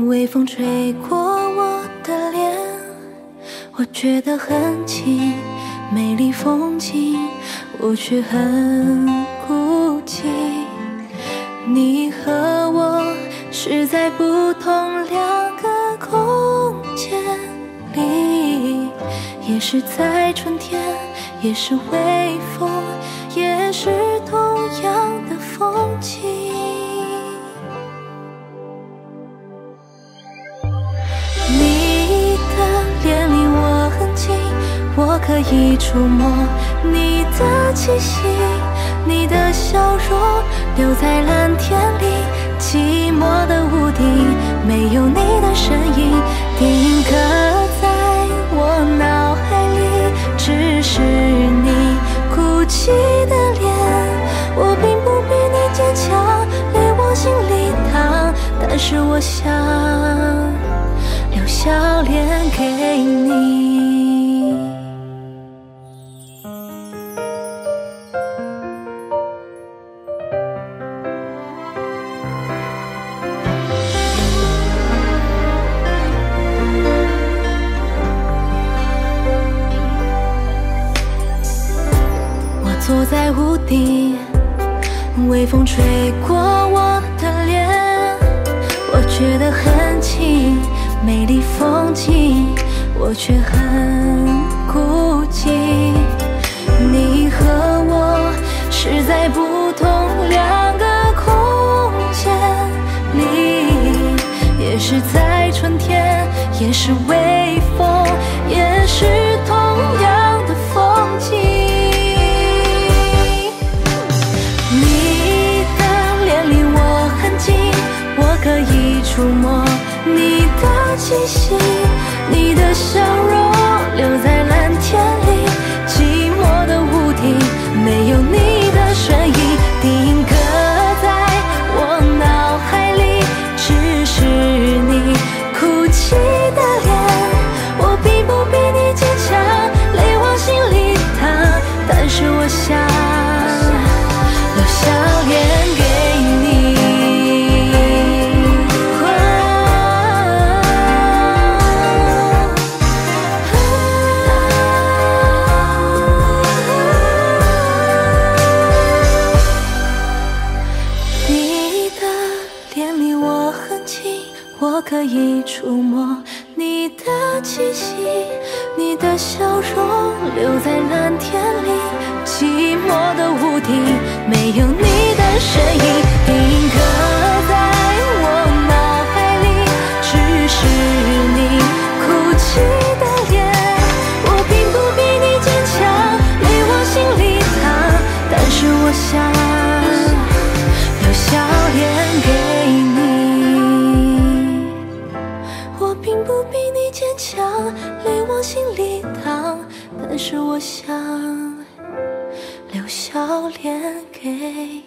微风吹过我的脸，我觉得很轻，美丽风景，我却很孤寂。你和我是在不同两个空间里，也是在春天，也是微风，可以触摸你的气息，你的笑容留在蓝天里，寂寞的屋顶没有你的身影，定格在我脑海里，只是你哭泣的脸。我并不比你坚强，泪往心里淌，但是我想。坐在屋顶，微风吹过我的脸，我觉得很轻。美丽风景，我却很孤寂。你和我是在不同两个空间里，也是在春天，也是微风，触摸你的气息，你的笑容留在蓝天里，寂寞的屋顶没有你的身影，定格在我脑海里，只是你哭泣的脸。我并不比你坚强，泪往心里淌，但是我想留笑脸给以触摸你的气息，你的笑容留在蓝天里，寂寞的屋顶没有你的身影，心里淌，但是我想留笑脸给。